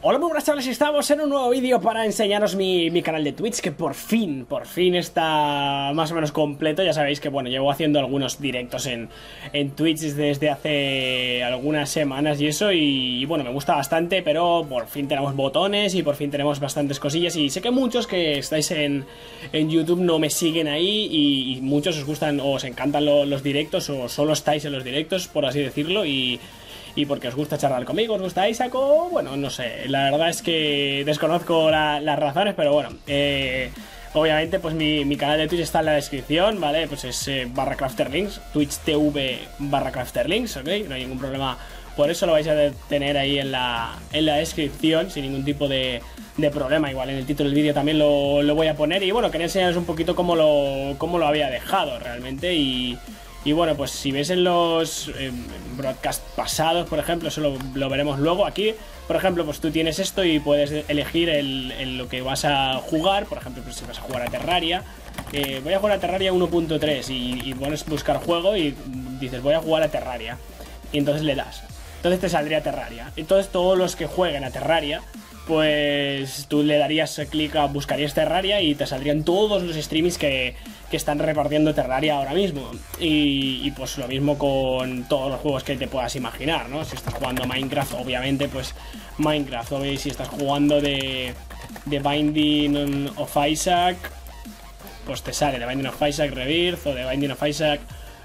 Hola muy buenas chavales, estamos en un nuevo vídeo para enseñaros mi, mi, canal de Twitch Que por fin, por fin está más o menos completo. Ya sabéis que bueno, llevo haciendo algunos directos en, en Twitch desde hace algunas semanas y eso y, bueno, me gusta bastante Pero por fin tenemos botones y por fin tenemos bastantes cosillas Y sé que muchos que estáis en, en YouTube no me siguen ahí y, muchos os gustan o os encantan lo, los directos O solo estáis en los directos, por así decirlo Y y porque os gusta charlar conmigo, os gusta Isaac o, bueno, no sé, la verdad es que desconozco la, las razones, pero bueno, eh, obviamente pues mi, canal de Twitch está en la descripción, ¿vale? Pues es eh, barra crafterlinks, Twitch TV crafterlinks, ¿ok? No hay ningún problema, por eso lo vais a tener ahí en la, en la descripción sin ningún tipo de, de problema, igual en el título del vídeo también lo, lo, voy a poner y bueno, quería enseñaros un poquito cómo lo, cómo lo había dejado realmente y... Y bueno, pues si ves en los eh, broadcast pasados, por ejemplo, eso lo, lo, veremos luego. Aquí, por ejemplo, pues tú tienes esto y puedes elegir el, el, lo que vas a jugar. Por ejemplo, pues si vas a jugar a Terraria. Eh, voy a jugar a Terraria 1.3 y, y pones buscar juego y dices voy a jugar a Terraria. Y entonces le das. Entonces te saldría Terraria. Entonces todos los que jueguen a Terraria pues tú le darías clic a buscarías Terraria y te saldrían todos los streamings que, que están repartiendo Terraria ahora mismo. Y, y, pues lo mismo con todos los juegos que te puedas imaginar, ¿no? Si estás jugando Minecraft, obviamente, pues Minecraft. O si estás jugando de, de Binding of Isaac, pues te sale de Binding of Isaac Rebirth o de Binding of Isaac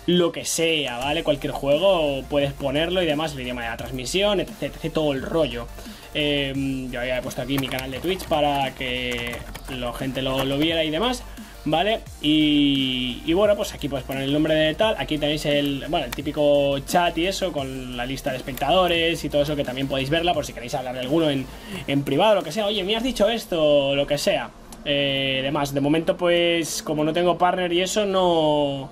lo que sea, ¿vale? Cualquier juego puedes ponerlo y demás, el idioma de la transmisión, etc, todo el rollo. Eh, yo había puesto aquí mi canal de Twitch para que la gente lo, lo viera y demás. ¿Vale? Y, y, bueno, pues aquí puedes poner el nombre de tal. Aquí tenéis el, bueno, el típico chat y eso, con la lista de espectadores y todo eso que también podéis verla por si queréis hablar de alguno en, en privado, lo que sea. Oye, me has dicho esto, lo que sea. Eh, demás, de momento, pues, como no tengo partner y eso, no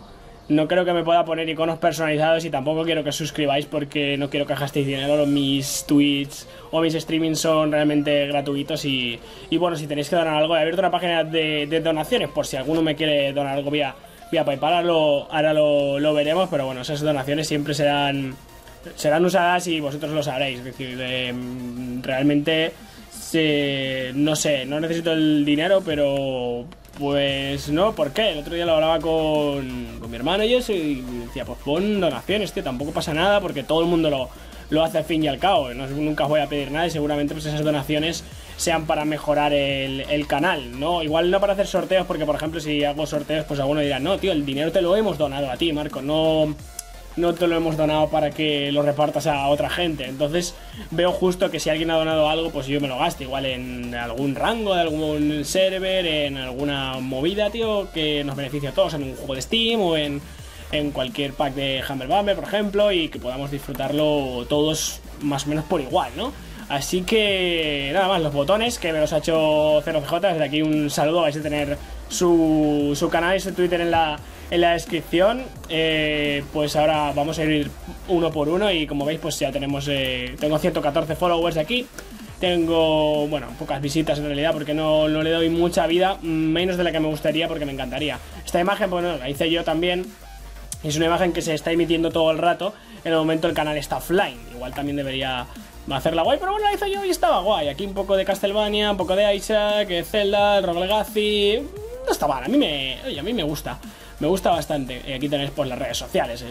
no creo que me pueda poner iconos personalizados y tampoco quiero que suscribáis porque no quiero que gastéis dinero. Mis tweets o mis streamings son realmente gratuitos y, y bueno, si tenéis que donar algo, he abierto una página de, donaciones por si alguno me quiere donar algo vía, vía PayPal. Ahora, lo, ahora lo, lo, veremos, pero bueno, esas donaciones siempre serán, serán usadas y vosotros lo sabréis. Es decir, eh, realmente... Se, no sé, no necesito el dinero, pero pues no, ¿por qué? El otro día lo hablaba con, con mi hermano y eso y decía, pues pon donaciones, tío, tampoco pasa nada porque todo el mundo lo, lo hace al fin y al cabo. No, nunca voy a pedir nada y seguramente pues esas donaciones sean para mejorar el, el, canal, ¿no? Igual no para hacer sorteos porque, por ejemplo, si hago sorteos, pues alguno dirá, no, tío, el dinero te lo hemos donado a ti, Marco, no no te lo hemos donado para que lo repartas a otra gente. Entonces veo justo que si alguien ha donado algo, pues yo me lo gasto. Igual en algún rango de algún server, en alguna movida, tío, que nos beneficie a todos, en un juego de Steam o en, en cualquier pack de Humble Bumble, por ejemplo, y que podamos disfrutarlo todos más o menos por igual, ¿no? Así que nada más, los botones que me los ha hecho 0CJ, desde aquí un saludo, vais a tener su, su canal y su Twitter en la, en la descripción. Eh, pues ahora vamos a ir uno por uno y como veis pues ya tenemos, eh, tengo 114 followers aquí. Tengo, bueno, pocas visitas en realidad porque no, no, le doy mucha vida, menos de la que me gustaría porque me encantaría. Esta imagen, bueno, la hice yo también. Es una imagen que se está emitiendo todo el rato. En el momento el canal está offline. Igual también debería hacerla guay, pero bueno, la hice yo y estaba guay. Aquí un poco de Castlevania, un poco de Isaac, Zelda, el Rob Legacy. No está mal, a mí me, oye, a mí me gusta. Me gusta bastante. Y aquí tenéis pues las redes sociales.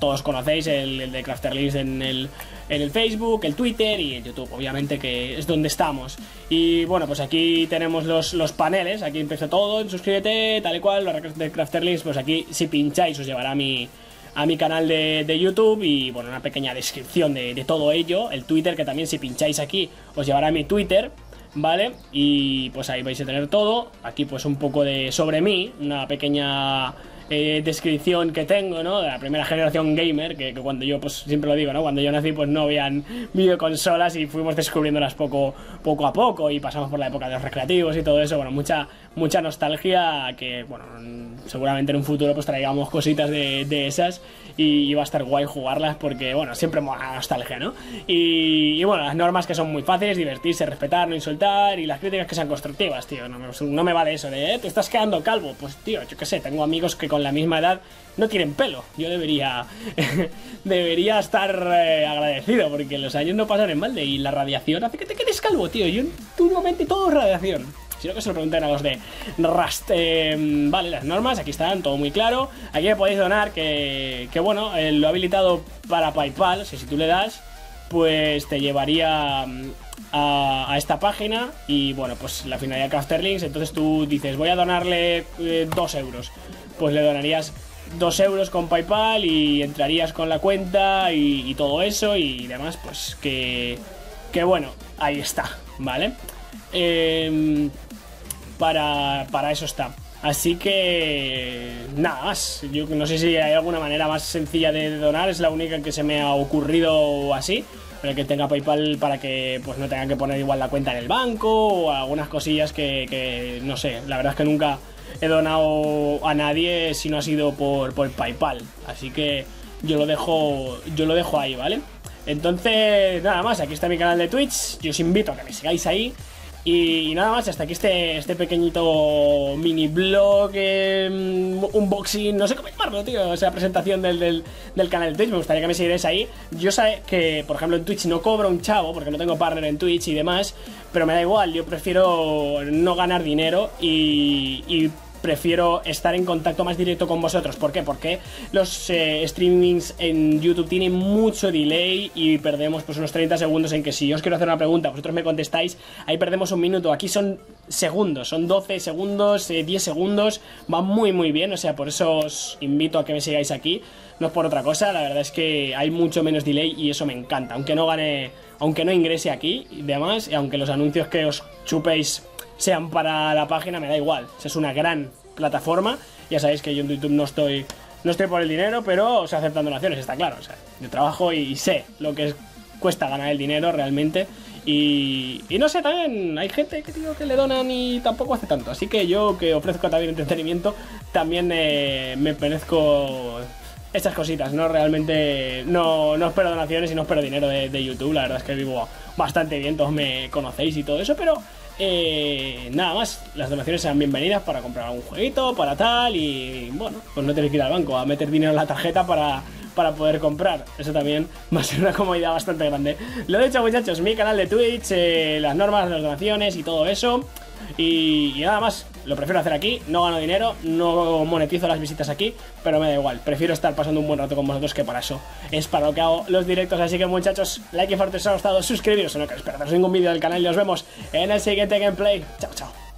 Todos conocéis el, de Crafterlist en el, en el Facebook, el Twitter y el YouTube, obviamente que es donde estamos. Y bueno, pues aquí tenemos los, los paneles. Aquí empieza todo. Suscríbete, tal y cual. Los de Crafterlist, pues aquí si pincháis os llevará a mi a mi canal de, de, YouTube y bueno, una pequeña descripción de, de, todo ello. El Twitter, que también si pincháis aquí os llevará a mi Twitter, ¿vale? Y pues ahí vais a tener todo. Aquí pues un poco de sobre mí, una pequeña eh, descripción que tengo, ¿no? De la primera generación gamer, que, cuando yo, pues siempre lo digo, ¿no? Cuando yo nací, pues no habían videoconsolas y fuimos descubriéndolas poco, poco a poco y pasamos por la época de los recreativos y todo eso. Bueno, mucha, mucha nostalgia que, bueno, seguramente en un futuro pues traigamos cositas de, de esas y, va a estar guay jugarlas porque, bueno, siempre mola nostalgia, ¿no? Y, bueno, las normas que son muy fáciles, divertirse, respetar, no insultar y las críticas que sean constructivas, tío. No, no me vale eso de, eh, te estás quedando calvo. Pues, tío, yo qué sé, tengo amigos que con la misma edad no tienen pelo. Yo debería debería estar eh, agradecido porque los años no pasan en balde y la radiación hace que te quedes calvo, tío. Yo últimamente todo es radiación. Sino que se lo pregunten a los de Rust. Eh, vale, las normas, aquí están, todo muy claro. Aquí me podéis donar, que, que bueno, eh, lo he habilitado para PayPal. si tú le das, pues te llevaría mm, a, esta página y bueno, pues la finalidad de Crafterlinks. Entonces tú dices, voy a donarle 2 euros. Pues le donarías 2 euros con PayPal y entrarías con la cuenta y, todo eso y demás, pues que, que bueno, ahí está, ¿vale? Em, para, para eso está. Así que nada más. Yo no sé si hay alguna manera más sencilla de donar, es la única que se me ha ocurrido así. Pero que tenga PayPal para que pues no tenga que poner igual la cuenta en el banco o algunas cosillas que, que no sé. La verdad es que nunca, he donado a nadie si no ha sido por, por PayPal. Así que yo lo dejo. Yo lo dejo ahí, ¿vale? Entonces, nada más, aquí está mi canal de Twitch. Yo os invito a que me sigáis ahí. Y, nada más, hasta aquí este, este pequeñito mini blog, em, unboxing, no sé cómo llamarlo, tío. O sea, presentación del, del, del, canal de Twitch. Me gustaría que me siguierais ahí. Yo sé que, por ejemplo, en Twitch no cobro un chavo porque no tengo partner en Twitch y demás. Pero me da igual, yo prefiero no ganar dinero y, y prefiero estar en contacto más directo con vosotros. ¿Por qué? Porque los eh, streamings en YouTube tienen mucho delay y perdemos pues unos 30 segundos en que si os quiero hacer una pregunta, vosotros me contestáis, ahí perdemos un minuto. Aquí son segundos, son 12 segundos, 10 eh, segundos, va muy muy bien, o sea, por eso os invito a que me sigáis aquí. No es por otra cosa, la verdad es que hay mucho menos delay y eso me encanta. Aunque no gane, aunque no ingrese aquí y demás, y aunque los anuncios que os chupéis sean para la página, me da igual. Es una gran plataforma. Ya sabéis que yo en YouTube no estoy no estoy por el dinero, pero se aceptan donaciones, está claro. O sea, yo trabajo y sé lo que cuesta ganar el dinero realmente. Y, y, no sé, también hay gente que digo que le donan y tampoco hace tanto. Así que yo que ofrezco también entretenimiento, también eh, me merezco estas cositas, ¿no? Realmente no, no espero donaciones y no espero dinero de YouTube. La verdad es que vivo bastante bien, todos me conocéis y todo eso, pero eh, nada más, las donaciones sean bienvenidas para comprar algún jueguito, para tal, y bueno, pues no tenéis que ir al banco a meter dinero en la tarjeta para, para poder comprar. Eso también va a ser una comodidad bastante grande. Lo dicho, muchachos, mi canal de Twitch, eh, las normas, las donaciones y todo eso. Y, nada más, lo prefiero hacer aquí, no gano dinero, no monetizo las visitas aquí, pero me da igual, prefiero estar pasando un buen rato con vosotros que para eso es para lo que hago los directos, así que muchachos, like y fuerte si os ha gustado, suscribiros, no queréis perderos ningún vídeo del canal y nos vemos en el siguiente gameplay, chao chao.